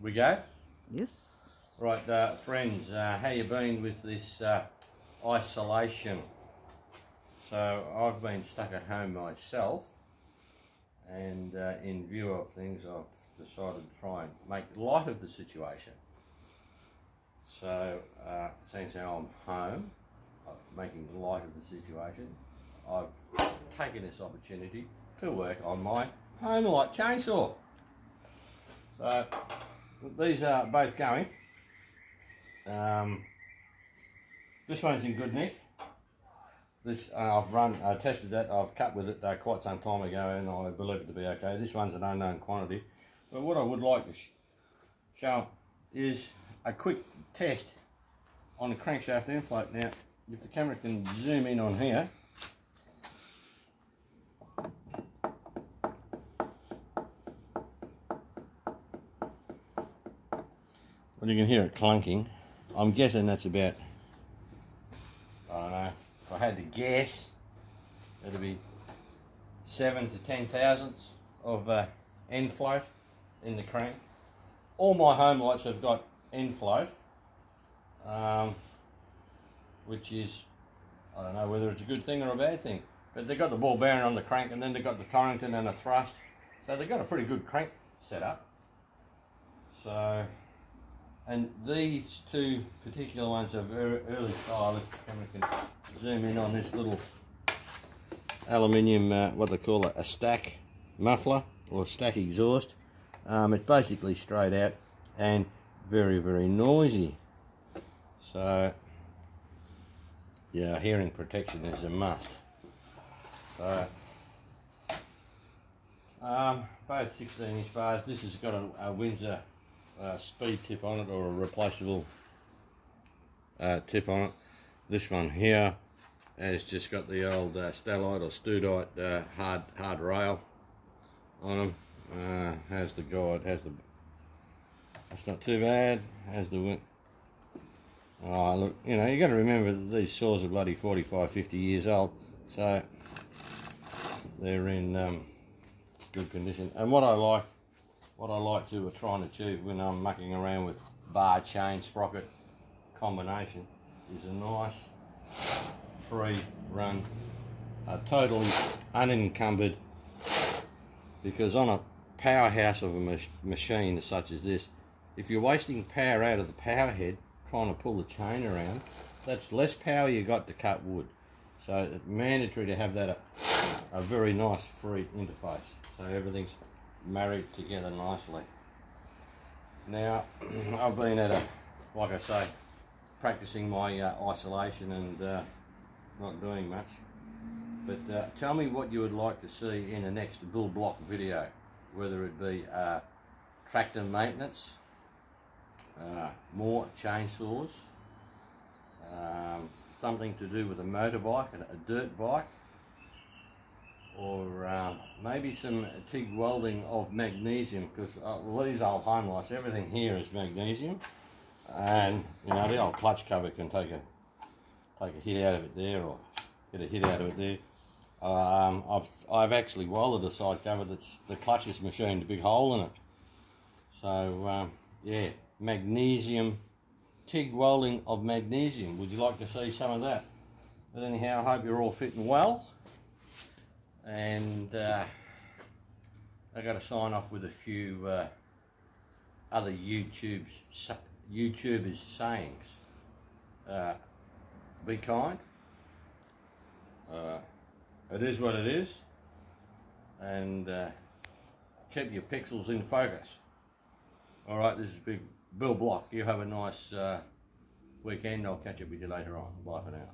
We go? Yes. Right, uh, friends, uh, how you been with this uh, isolation? So I've been stuck at home myself, and uh, in view of things, I've decided to try and make light of the situation. So, uh, since now I'm home, uh, making light of the situation, I've taken this opportunity to work on my Homelite chainsaw. So, these are both going. Um, this one's in good nick. This uh, I've run, I tested that. I've cut with it uh, quite some time ago, and I believe it to be okay. This one's an unknown quantity, but what I would like to sh show is a quick test on the crankshaft end float. Now, if the camera can zoom in on here, well, you can hear it clunking. I'm guessing that's about, I don't know, if I had to guess, it'd be seven to ten thousandths of uh, end float in the crank. All my Homelites have got end float, um, which is, I don't know whether it's a good thing or a bad thing, but they've got the ball bearing on the crank and then they've got the Torrington and a thrust, so they've got a pretty good crank setup. So, and these two particular ones are very early style. If camera can zoom in on this little aluminium, uh, what they call it, a stack muffler or stack exhaust. Um, it's basically straight out and very, very noisy. So, yeah, hearing protection is a must. So, um, both 16 inch bars. This has got a, a Windsor uh, speed tip on it or a replaceable uh, tip on it. This one here has just got the old uh, Stellite or Studite uh, hard hard rail on them. Uh, has the guide, has the. That's not too bad. Has the. win- Oh, look, you know, you got to remember that these saws are bloody 45, 50 years old, so they're in um, good condition. And what I like what I like to try and achieve when I'm mucking around with bar chain sprocket combination is a nice free run, uh, totally unencumbered because on a powerhouse of a mach- machine such as this, if you're wasting power out of the power head trying to pull the chain around, that's less power you got to cut wood. So it's mandatory to have that a, a very nice free interface. So everything's married together nicely. Now, I've been at a, like I say, practicing my uh, isolation and uh, not doing much. But uh, tell me what you would like to see in the next Bill Block video, whether it be uh, tractor maintenance, uh, more chainsaws, um, something to do with a motorbike, a a dirt bike, or um, maybe some TIG welding of magnesium because uh, these old home everything here is magnesium, and you know the old clutch cover can take a take a hit out of it there or get a hit out of it there. Um, I've I've actually welded a side cover that's the clutch is machined a big hole in it. So um, yeah, magnesium TIG welding of magnesium. Would you like to see some of that? But anyhow, I hope you're all fitting well and uh, I got to sign off with a few uh, other YouTube's YouTubers sayings. Uh, be kind. Uh, it is what it is, and uh, keep your pixels in focus. All right, this is Big Bill Block. You have a nice uh, weekend. I'll catch up with you later on. Bye for now.